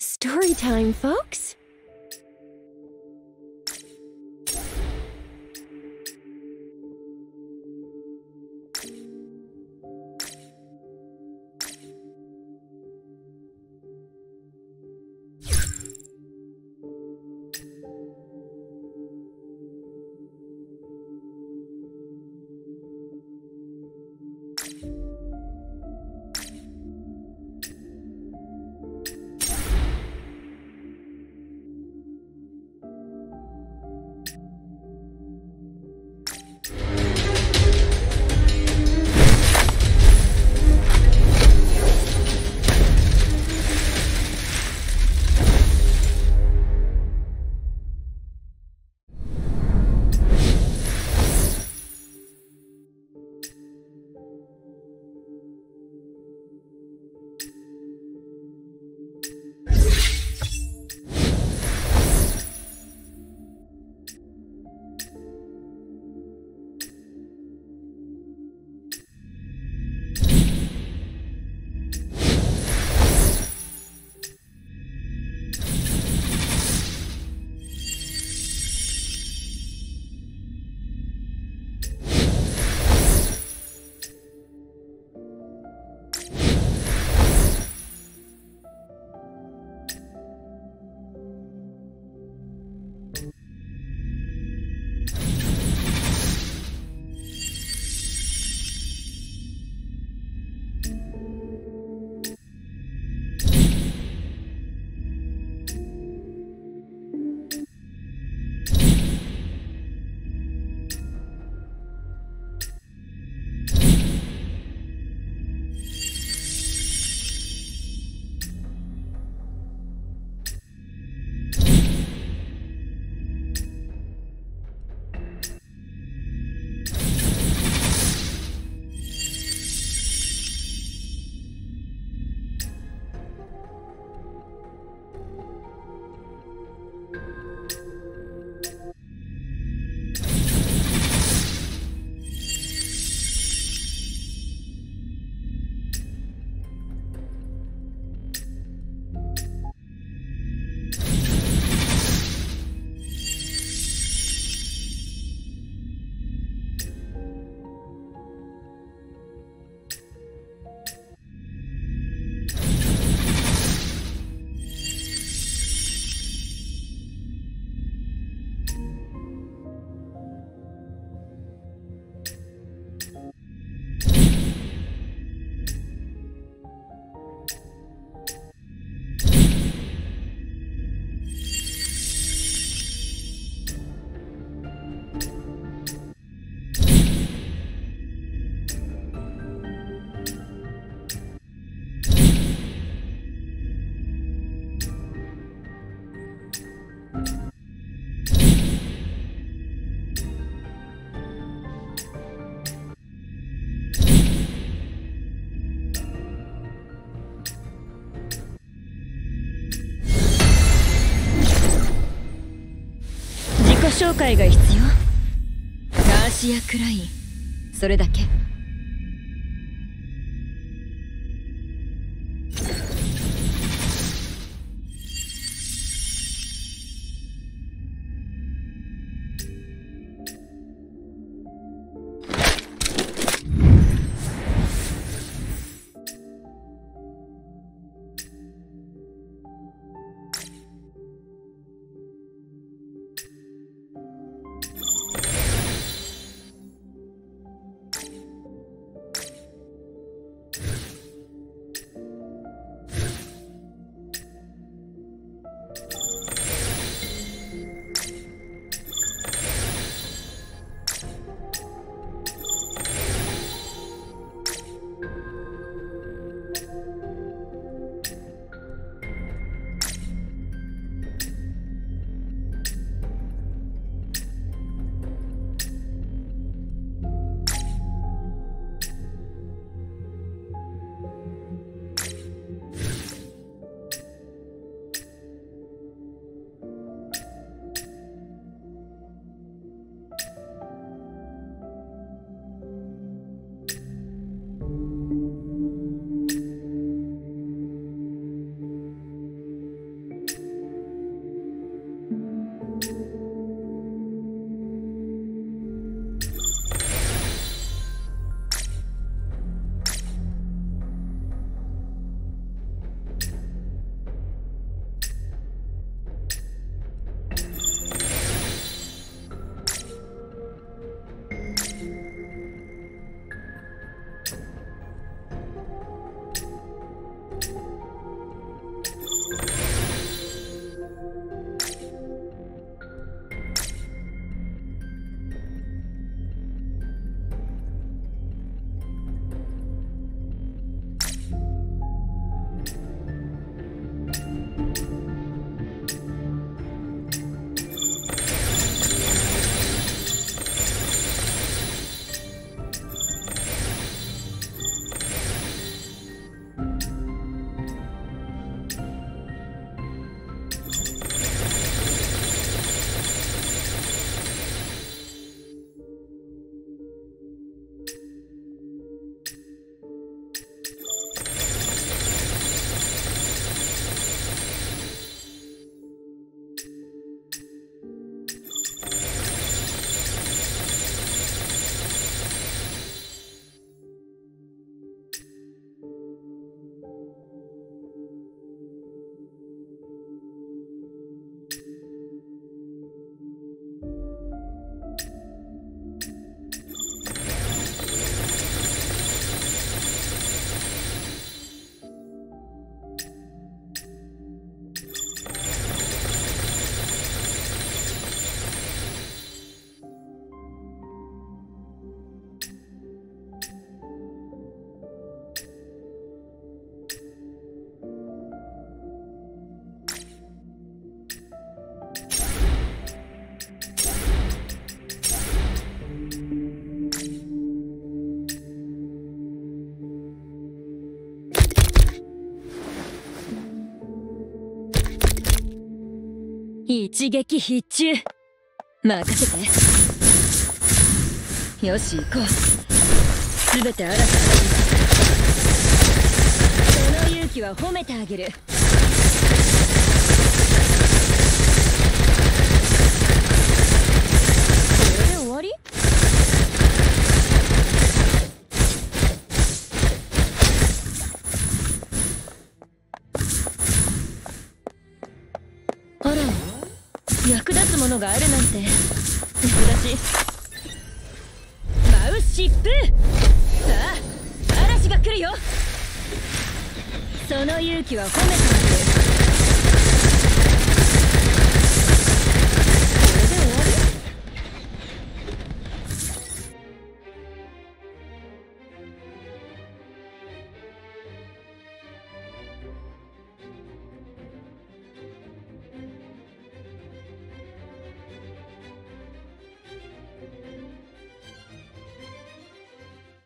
Story time, folks! Yeah. 紹介が必要？ガーシア・クライン。それだけ。一撃必中。任せてよし行こう。すべて新たなその勇気は褒めてあげる。これで終わり？のがあるなんて。珍しい舞う疾風さあ嵐が来るよ。その勇気は褒めてます